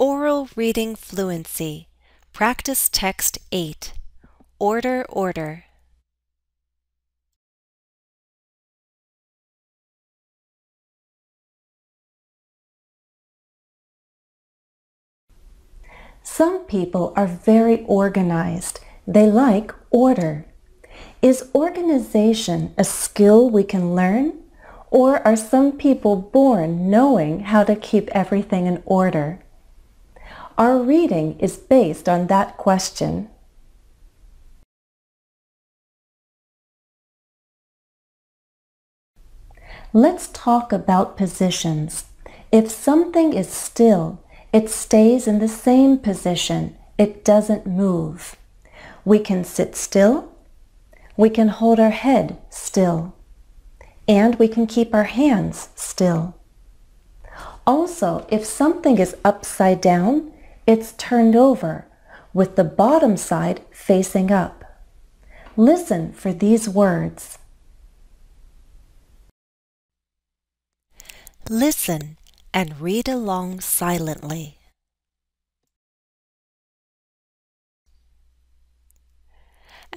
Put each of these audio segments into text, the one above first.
Oral Reading Fluency. Practice Text 8. Order, order. Some people are very organized. They like order. Is organization a skill we can learn? Or are some people born knowing how to keep everything in order? Our reading is based on that question. Let's talk about positions. If something is still, it stays in the same position. It doesn't move. We can sit still. We can hold our head still. And we can keep our hands still. Also, if something is upside down, it's turned over with the bottom side facing up. Listen for these words. Listen and read along silently.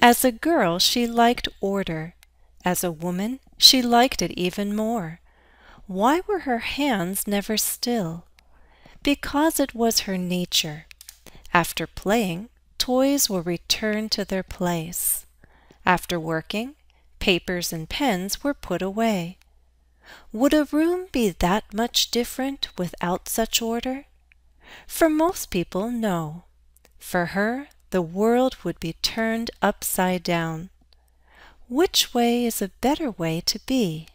As a girl, she liked order. As a woman, she liked it even more. Why were her hands never still? Because it was her nature. After playing, toys were returned to their place. After working, papers and pens were put away. Would a room be that much different without such order? For most people, no. For her, the world would be turned upside down. Which way is a better way to be?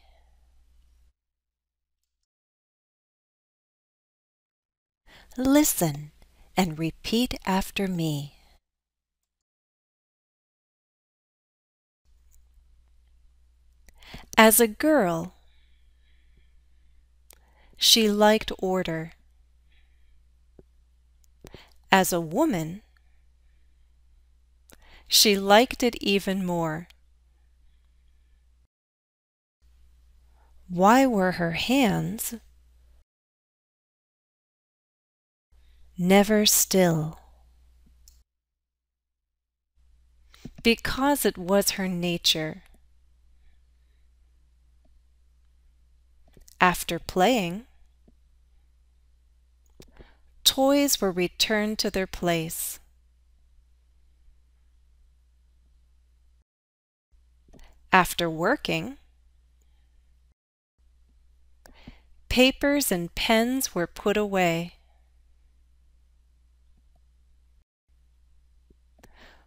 Listen and repeat after me. As a girl, she liked order. As a woman, she liked it even more. Why were her hands never still? Because it was her nature. After playing, toys were returned to their place. After working, papers and pens were put away.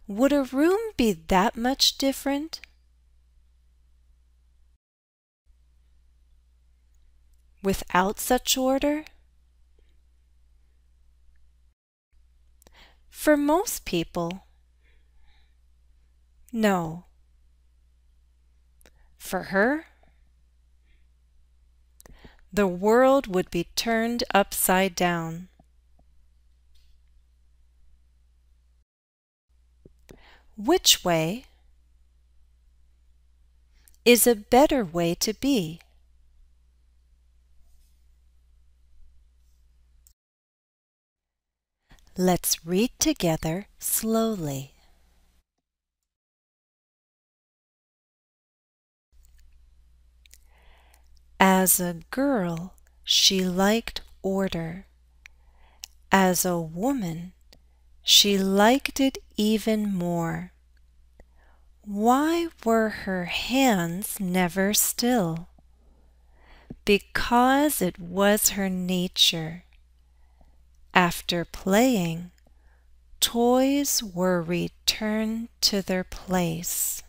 Would a room be that much different? without such order? For most people, no. For her, the world would be turned upside down. Which way is a better way to be? Let's read together slowly. As a girl, she liked order. As a woman, she liked it even more. Why were her hands never still? Because it was her nature. After playing, toys were returned to their place.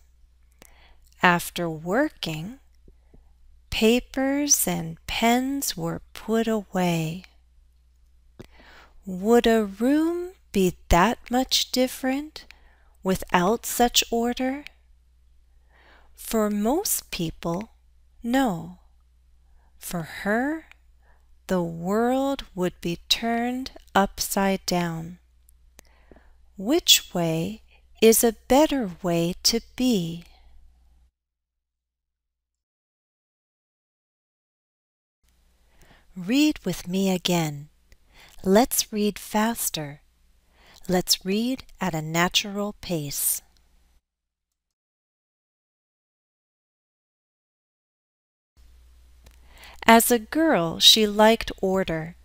After working, papers and pens were put away. Would a room be that much different without such order? For most people, no. For her, the world would be turned upside down. Which way is a better way to be? Read with me again. Let's read faster. Let's read at a natural pace. As a girl, she liked order.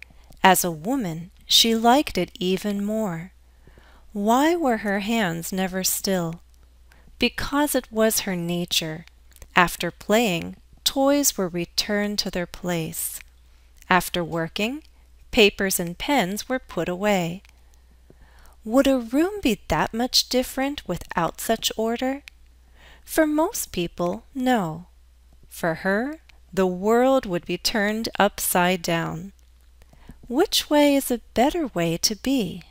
As a woman, she liked it even more. Why were her hands never still? Because it was her nature. After playing, toys were returned to their place. After working, papers and pens were put away. Would a room be that much different without such order? For most people, no. For her, the world would be turned upside down. Which way is a better way to be?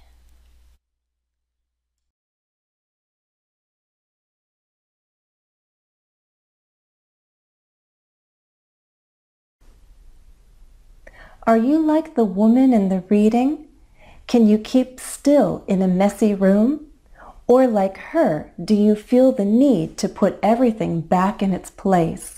Are you like the woman in the reading? Can you keep still in a messy room? Or like her, do you feel the need to put everything back in its place?